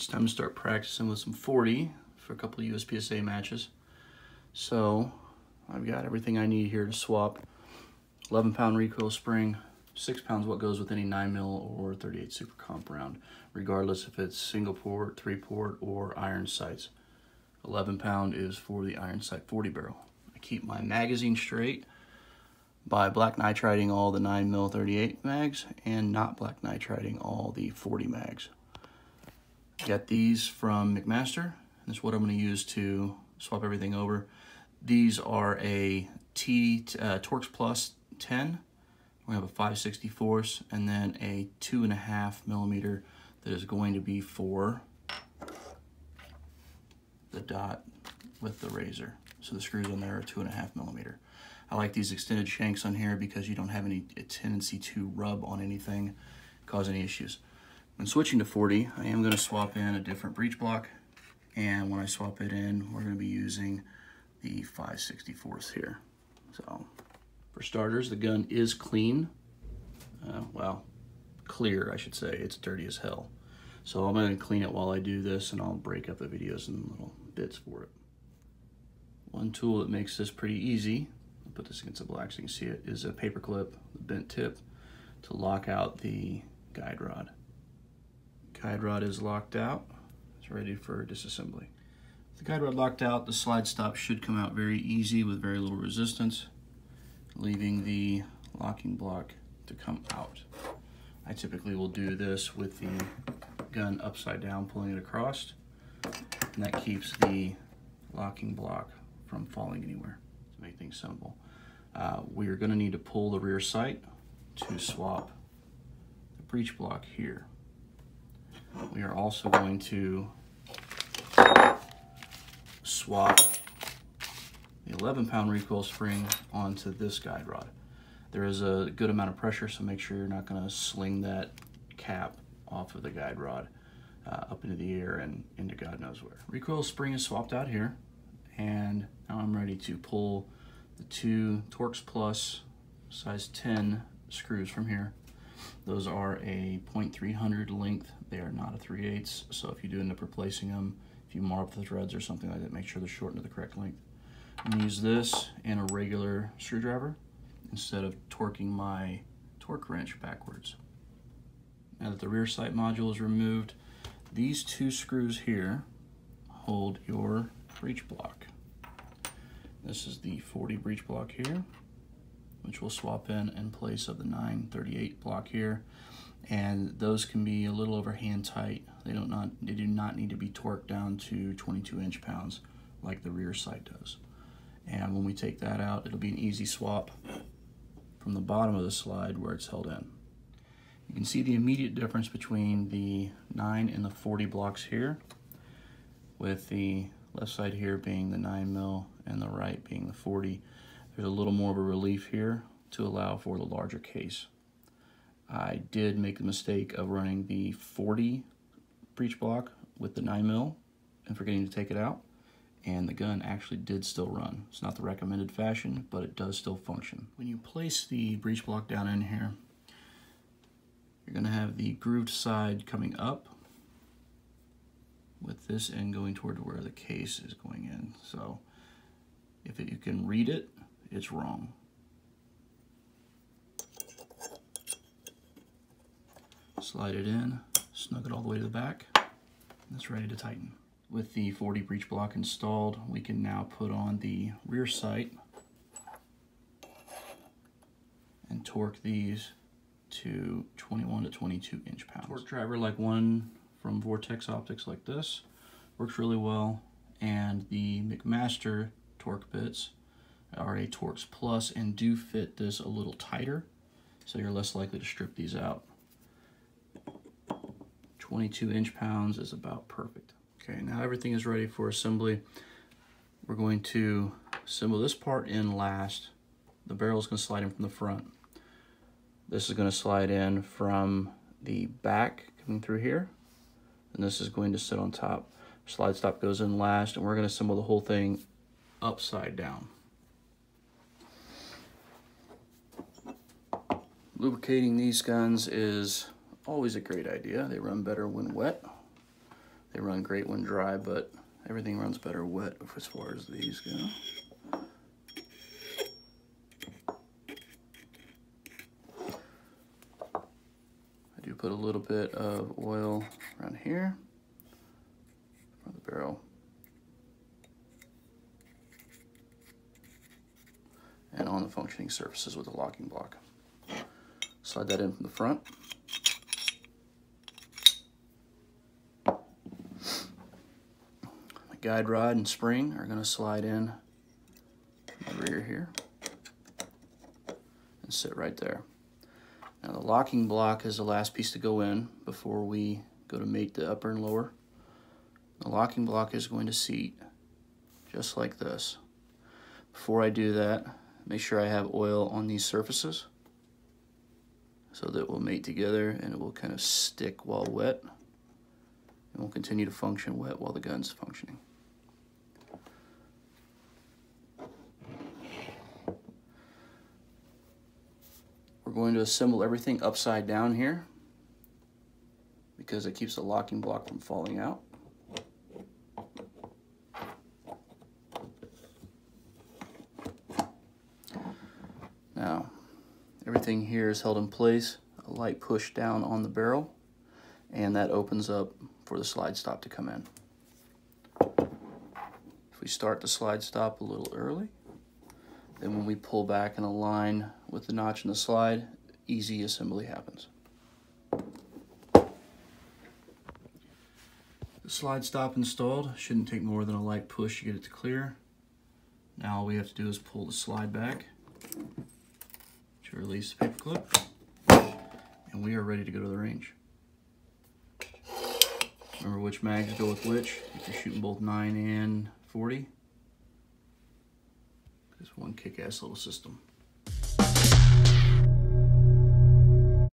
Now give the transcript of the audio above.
it's time to start practicing with some 40 for a couple of USPSA matches. So I've got everything I need here to swap. 11 pound recoil spring, six pounds what goes with any nine mil or 38 super comp round, regardless if it's single port, three port, or iron sights. 11 pound is for the iron sight 40 barrel. I keep my magazine straight by black nitriding all the 9 mil 38 mags and not black nitriding all the 40 mags. Got these from McMaster. This is what I'm going to use to swap everything over. These are a T uh, Torx Plus 10. We have a 564 and then a two and a half millimeter that is going to be for the dot with the razor. So the screws on there are two and a half millimeter. I like these extended shanks on here because you don't have any tendency to rub on anything, cause any issues. When switching to 40, I am going to swap in a different breech block. And when I swap it in, we're going to be using the 564th here. So for starters, the gun is clean. Uh, well, clear, I should say. It's dirty as hell. So I'm going to clean it while I do this and I'll break up the videos in little bits for it. One tool that makes this pretty easy, I'll put this against the black so you can see it, is a paper clip, the bent tip, to lock out the guide rod. Guide rod is locked out. It's ready for disassembly. With the guide rod locked out, the slide stop should come out very easy with very little resistance, leaving the locking block to come out. I typically will do this with the gun upside down, pulling it across, and that keeps the locking block from falling anywhere to make things simple. Uh, we are going to need to pull the rear sight to swap the breech block here we are also going to swap the 11 pound recoil spring onto this guide rod. There is a good amount of pressure, so make sure you're not going to sling that cap off of the guide rod uh, up into the air and into God knows where. Recoil spring is swapped out here, and now I'm ready to pull the two Torx Plus size 10 screws from here those are a 0.300 length. They are not a 3 8 so if you do end up replacing them, if you mark the threads or something like that, make sure they're shortened to the correct length. I'm gonna use this and a regular screwdriver instead of torquing my torque wrench backwards. Now that the rear sight module is removed, these two screws here hold your breech block. This is the 40 breech block here which we'll swap in in place of the 938 block here. And those can be a little over hand tight. They don't not they do not need to be torqued down to 22 inch pounds like the rear sight does. And when we take that out, it'll be an easy swap from the bottom of the slide where it's held in. You can see the immediate difference between the 9 and the 40 blocks here, with the left side here being the 9 mil and the right being the 40. There's a little more of a relief here to allow for the larger case. I did make the mistake of running the 40 breech block with the 9 mil and forgetting to take it out and the gun actually did still run. It's not the recommended fashion, but it does still function. When you place the breech block down in here, you're gonna have the grooved side coming up with this end going toward where the case is going in. So if it, you can read it, it's wrong. Slide it in, snug it all the way to the back, it's ready to tighten. With the 40 breech block installed, we can now put on the rear sight and torque these to 21 to 22 inch pounds. Torque driver like one from Vortex Optics like this works really well and the McMaster torque bits are a Torx Plus and do fit this a little tighter, so you're less likely to strip these out. 22 inch pounds is about perfect. Okay, now everything is ready for assembly. We're going to assemble this part in last. The barrel is going to slide in from the front. This is going to slide in from the back coming through here. And this is going to sit on top. Slide stop goes in last, and we're going to assemble the whole thing upside down. Lubricating these guns is always a great idea. They run better when wet. They run great when dry, but everything runs better wet as far as these go. I do put a little bit of oil around here on the barrel. And on the functioning surfaces with the locking block. Slide that in from the front. My guide rod and spring are gonna slide in the rear here and sit right there. Now the locking block is the last piece to go in before we go to mate the upper and lower. The locking block is going to seat just like this. Before I do that, make sure I have oil on these surfaces so that will mate together and it will kind of stick while wet and will continue to function wet while the gun's functioning. We're going to assemble everything upside down here because it keeps the locking block from falling out. Everything here is held in place, a light push down on the barrel, and that opens up for the slide stop to come in. If we start the slide stop a little early, then when we pull back and align with the notch in the slide, easy assembly happens. The slide stop installed shouldn't take more than a light push to get it to clear. Now all we have to do is pull the slide back release the paper clip and we are ready to go to the range. Remember which mags go with which if you're shooting both 9 and 40. This one kick-ass little system.